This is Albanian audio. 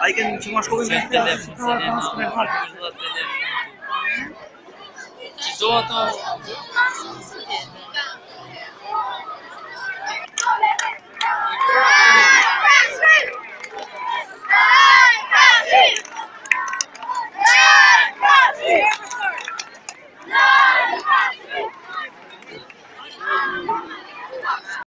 Ai kanë shumë shkollë të telefon, se ne na me hak të ah, telefon. Ah, ah. Ti do ato? Ti do